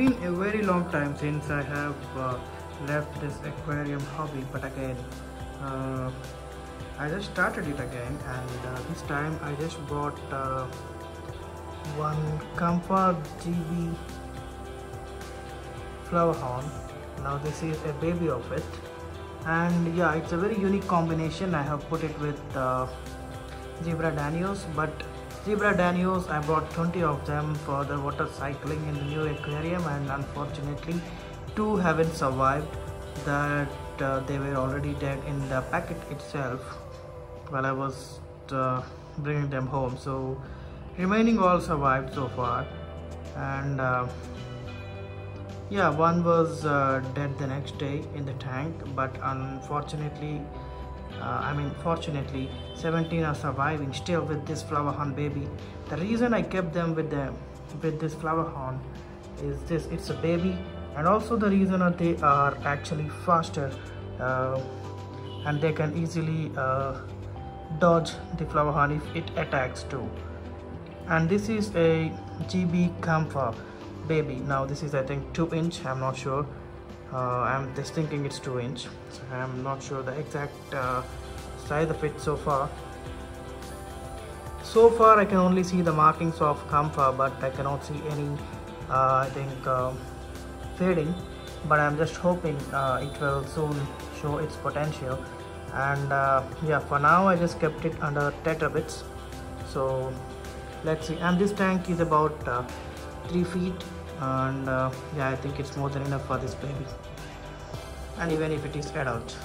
been a very long time since I have uh, left this aquarium hobby but again uh, I just started it again and uh, this time I just bought uh, one Kamfa GB flower horn. Now this is a baby of it. And yeah it's a very unique combination. I have put it with uh, zebra danios but zebra danios I bought 20 of them for the water cycling in the new aquarium and unfortunately two haven't survived. That uh, they were already dead in the packet itself while I was uh, bringing them home. So remaining all survived so far. And uh, yeah one was uh, dead the next day in the tank but unfortunately I mean fortunately 17 are surviving still with this flower horn baby. The reason I kept them with them with this flower horn is this it's a baby. And also the reason that they are actually faster uh, and they can easily uh, dodge the flower horn if it attacks too. And this is a GB Kamfa baby. Now this is I think 2 inch I'm not sure. uh, I'm just thinking it's 2 inch. So I'm not sure the exact uh, size of it so far. So far I can only see the markings of Kamfa but I cannot see any uh, I think uh, fading. But I'm just hoping uh, it will soon show its potential. And uh, yeah for now I just kept it under TetraBits. So let's see. And this tank is about uh, 3 feet and uh, yeah I think it's more than enough for this baby. And even if it is adult